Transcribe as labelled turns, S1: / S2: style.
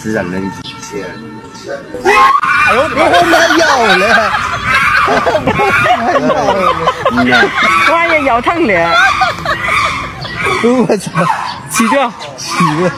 S1: 自然人体线。
S2: 哎呦，别他咬了，
S1: 嗯呐，
S3: 万也咬疼了，
S2: 我操，
S3: 起掉。
S2: 起了。